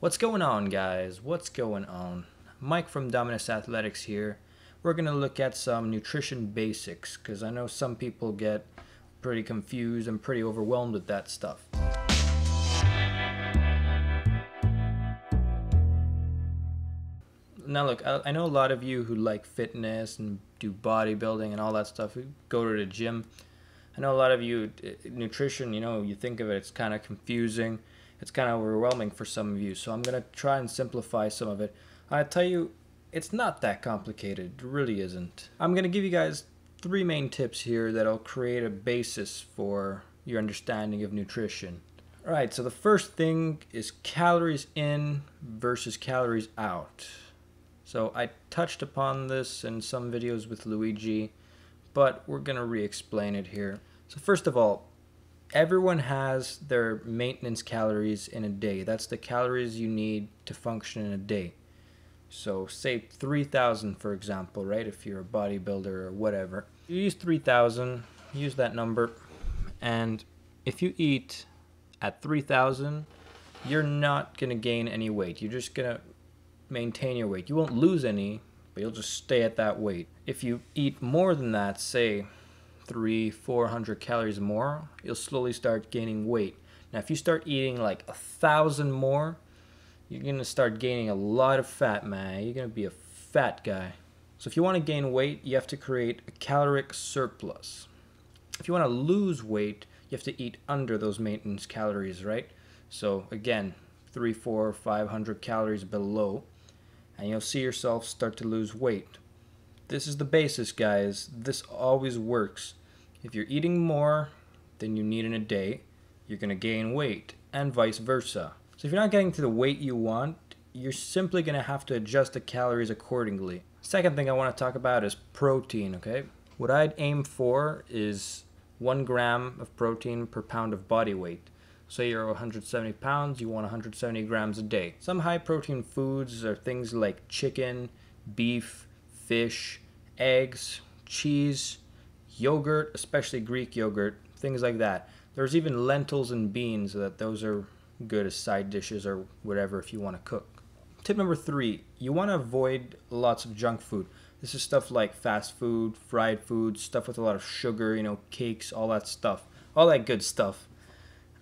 What's going on, guys? What's going on? Mike from Dominus Athletics here. We're going to look at some nutrition basics because I know some people get pretty confused and pretty overwhelmed with that stuff. Now, look, I, know a lot of you who like fitness and do bodybuilding and all that stuff, who go to the gym. I know a lot of you, uh, nutrition, you know, you think of it, it's kind of confusing it's kind of overwhelming for some of you. So I'm going to try and simplify some of it. I tell you, it's not that complicated. It really isn't. I'm going to give you guys three main tips here that'll create a basis for your understanding of nutrition. All right, so the first thing is calories in versus calories out. So I touched upon this in some videos with Luigi, but we're going to re-explain it here. So first of all, everyone has their maintenance calories in a day. That's the calories you need to function in a day. So say 3000 for example, right? If you're a bodybuilder or whatever. You use 3000, use that number and if you eat at 3000, you're not going to gain any weight. You're just going to maintain your weight. You won't lose any, but you'll just stay at that weight. If you eat more than that, say three, 400 calories more, you'll slowly start gaining weight. Now, if you start eating like a thousand more, you're gonna start gaining a lot of fat, man. You're gonna be a fat guy. So if you want to gain weight, you have to create a caloric surplus. If you want to lose weight, you have to eat under those maintenance calories, right? So again, three, four, five hundred calories below, and you'll see yourself start to lose weight. This is the basis, guys. This always works. If you're eating more than you need in a day, you're going to gain weight, and vice versa. So if you're not getting to the weight you want, you're simply going to have to adjust the calories accordingly. Second thing I want to talk about is protein, okay? What I'd aim for is one gram of protein per pound of body weight. Say you're 170 pounds, you want 170 grams a day. Some high protein foods are things like chicken, beef, fish, eggs, cheese, yogurt, especially Greek yogurt, things like that. There's even lentils and beans that those are good as side dishes or whatever if you want to cook. Tip number three, you want to avoid lots of junk food. This is stuff like fast food, fried food, stuff with a lot of sugar, you know, cakes, all that stuff. All that good stuff.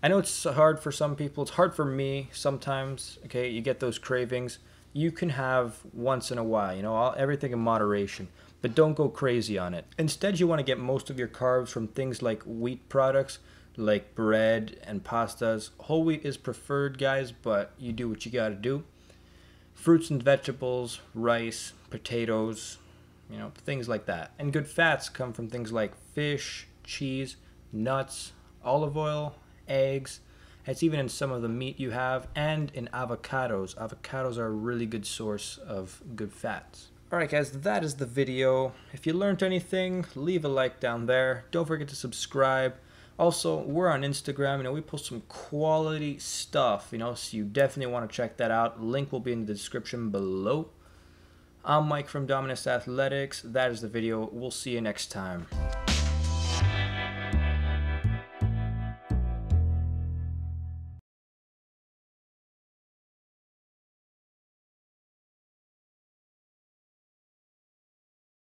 I know it's hard for some people. It's hard for me sometimes. Okay, you get those cravings. You can have once in a while, you know, all, everything in moderation but don't go crazy on it. Instead, you want to get most of your carbs from things like wheat products, like bread and pastas. Whole wheat is preferred, guys, but you do what you got to do. Fruits and vegetables, rice, potatoes, you know, things like that. And good fats come from things like fish, cheese, nuts, olive oil, eggs. It's even in some of the meat you have and in avocados. Avocados are a really good source of good fats. Alright guys, that is the video. If you learned anything, leave a like down there. Don't forget to subscribe. Also, we're on Instagram, you know, we post some quality stuff, you know, so you definitely want to check that out. Link will be in the description below. I'm Mike from Dominus Athletics. That is the video. We'll see you next time.